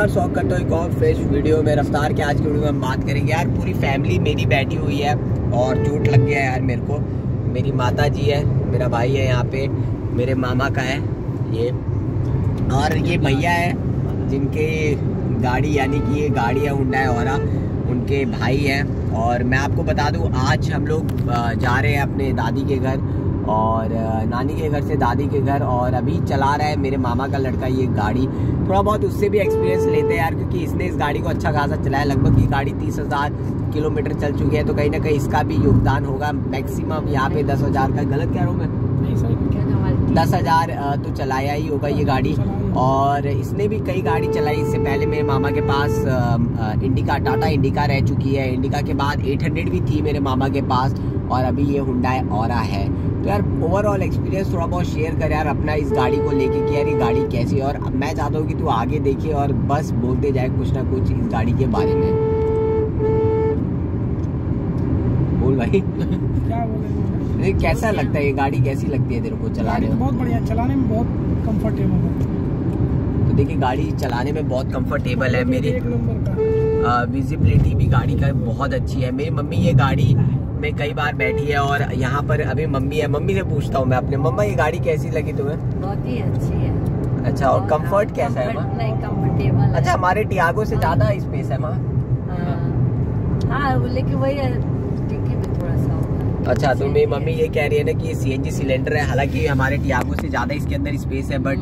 यार शौक करता हूँ, एक और फ्रेश वीडियो में रफ्तार के आज की वीडियो में हम बात करेंगे। यार, पूरी फैमिली मेरी बैठी हुई है और चोट लग गया यार मेरे को। मेरी माता जी है, मेरा भाई है यहाँ पे, मेरे मामा का है ये। और ये भैया है, जिनके गाड़ी, यानी कि ये गाड़ी है हुंडा है और उनके भाई हैं। और मैं आपको बता दूँ, आज हम लोग जा रहे हैं अपने दादी के घर। और नानी के घर से दादी के घर और अभी चला रहा है मेरे मामा का लड़का ये गाड़ी। थोड़ा बहुत उससे भी एक्सपीरियंस लेते हैं यार क्योंकि इसने इस गाड़ी को अच्छा खासा चलाया। लगभग ये गाड़ी तीस हज़ार किलोमीटर चल चुकी है तो कहीं ना कहीं इसका भी योगदान होगा। मैक्सिमम यहाँ पे दस हज़ार का। गलत कह रहा हूँ मैं? दस हज़ार तो चलाया ही होगा ये गाड़ी। और इसने भी कई गाड़ी चलाई। इससे पहले मेरे मामा के पास इंडिका टाटा इंडिका रह चुकी है। इंडिका के बाद 800 भी थी मेरे मामा के पास। और अभी ये हुंडा और है। तो यार ओवरऑल एक्सपीरियंस थोड़ा बहुत शेयर कर यार अपना इस गाड़ी को लेके कि यार ये गाड़ी कैसी है। और मैं चाहता हूँ कि तू आगे देखे और बस बोलते जाए कुछ ना कुछ इस गाड़ी के बारे में। बोल भाई। क्या बोले कैसा लगता है? ये गाड़ी कैसी लगती है तेरे को चलाने में? बहुत बढ़िया चलाने में बहुत कंफर्टेबल है। तो देखिए गाड़ी चलाने में बहुत कंफर्टेबल है मेरी। विजिबिलिटी भी गाड़ी का बहुत अच्छी है। मेरी मम्मी ये गाड़ी में कई बार बैठी है और यहाँ पर अभी मम्मी है। मम्मी से पूछता हूँ मैं अपने मम्मा ये गाड़ी कैसी लगी तुम्हें? बहुत ही अच्छी है। अच्छा और कंफर्ट कैसा है नहीं कंफर्टेबल अच्छा हमारे टियागो से ज़्यादा स्पेस है माँ। हाँ, हाँ लेकिन वही थोड़ा सा अच्छा तो मेरी मम्मी ये कह रही है ना कि सीएनजी सिलेंडर है। हालाँकि हमारे टियागो से ज़्यादा इसके अंदर स्पेस है बट।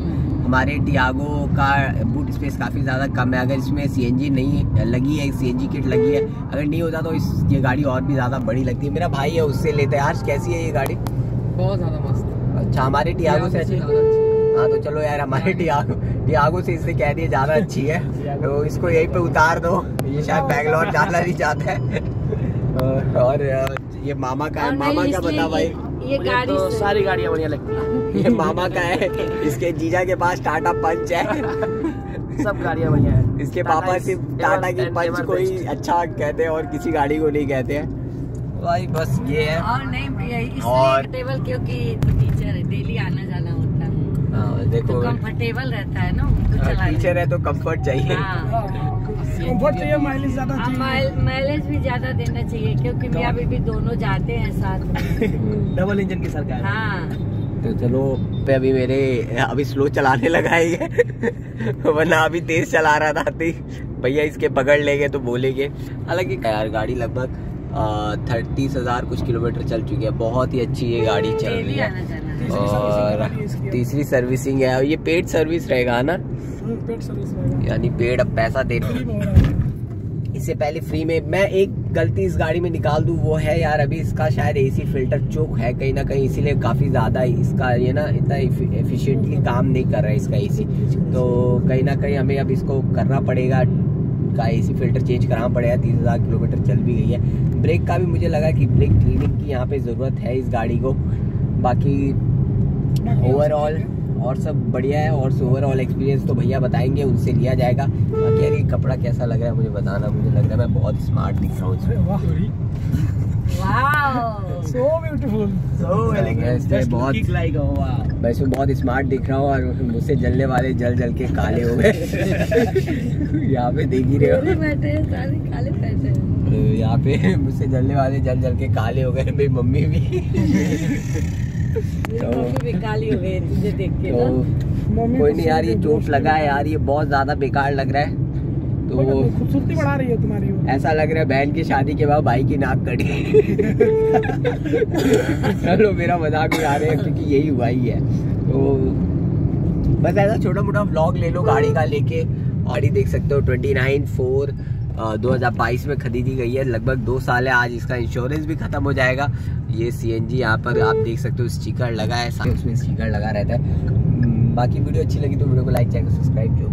हमारे टियागो का बूट स्पेस काफ़ी ज़्यादा कम है। अगर इसमें सीएनजी नहीं लगी है सीएनजी किट लगी है अगर नहीं होता तो इस ये गाड़ी और भी ज़्यादा बड़ी लगती है। मेरा भाई है उससे लेते हैं। आज कैसी है ये गाड़ी? बहुत ज़्यादा मस्त। अच्छा हमारे टियागो से अच्छी हाँ तो चलो यार हमारे टियागो टियागो से इससे कह दिए ज़्यादा अच्छी है। तो इसको यहीं पे उतार दो। ये शायद बैंगलोर जाना नहीं चाहता है। और ये मामा का है मामा का बता भाई। ये गाड़ी तो सारी गाड़ियाँ बढ़िया लगती है। ये मामा का है इसके जीजा के पास टाटा पंच है। सब गाड़ियाँ बढ़िया है। इसके पापा सिर्फ़ टाटा की पंच को ही अच्छा कहते हैं और किसी गाड़ी को नहीं कहते हैं। भाई बस ये है। और नहीं और टेबल क्योंकि टीचर है डेली आना जाना होता हाँ, देखो तो कंफर्टेबल रहता है ना टीचर है तो कंफर्ट चाहिए। हाँ। कंफर्ट चाहिए माइलेज ज़्यादा हाँ, माइलेज भी ज़्यादा देना चाहिए क्योंकि मियाँ बीबी दोनों जाते हैं साथ डबल इंजन की सरकार हाँ। तो चलो पे अभी मेरे अभी स्लो चलाने लगा ही है वरना अभी तेज चला रहा था भैया इसके पकड़ लेंगे तो बोलेंगे। हालाँकि यार गाड़ी लगभग थर्टीस हज़ार कुछ किलोमीटर चल चुकी है। बहुत ही अच्छी ये गाड़ी चल रही है। और तीसरी सर्विसिंग है। और ये पेड सर्विस रहेगा ना? यानी पेड़ अब पैसा दे इससे पहले फ्री में मैं एक गलती इस गाड़ी में निकाल दूँ वो है यार अभी इसका शायद एसी फ़िल्टर चोक है कहीं ना कहीं इसीलिए काफ़ी ज़्यादा इसका ये ना इतना एफिशिएंटली काम नहीं कर रहा है इसका एसी तो कहीं ना कहीं हमें अब इसको करना पड़ेगा। का एसी फ़िल्टर चेंज कराना पड़ेगा। तीस हज़ार किलोमीटर चल भी गई है। ब्रेक का भी मुझे लगा कि ब्रेक क्लीनिंग की यहाँ पे ज़रूरत है इस गाड़ी को। बाकी ओवरऑल और सब बढ़िया है और ओवरऑल एक्सपीरियंस तो भैया बताएँगे उनसे लिया जाएगा। बाकी यार ये कपड़ा कैसा लग रहा है मुझे बताना मुझे लग रहा है मैं बहुत स्मार्ट दिख रहा हूँ वैसे बहुत स्मार्ट दिख रहा हूँ और मुझसे जलने वाले जल जल के काले हो गए। यहाँ पे देख ही रहे हो। यहाँ पे मुझसे जलने वाले जल जल के काले हो गए मेरी मम्मी भी। कोई नहीं यार ये चोट लगा है यार ये बहुत ज़्यादा बेकार लग रहा है। तो खूबसूरती बढ़ा रही है तुम्हारी ऐसा लग रहा है बहन की शादी के बाद भाई की नाक कटी। चलो मेरा मज़ाक उड़ा रहे हैं क्योंकि यही हुआ ही है। तो बस ऐसा छोटा मोटा व्लॉग ले लो गाड़ी का लेके गाड़ी देख सकते हो ट्वेंटी नाइन फोर 2022 में खरीदी गई है। लगभग दो साल है, आज इसका इंश्योरेंस भी खत्म हो जाएगा। ये सी एन जी यहाँ पर आप देख सकते हो स्टीकर लगा है उसमें स्टीकर लगा रहता है। बाकी वीडियो अच्छी लगी तो वीडियो को लाइक चाहिए सब्सक्राइब जो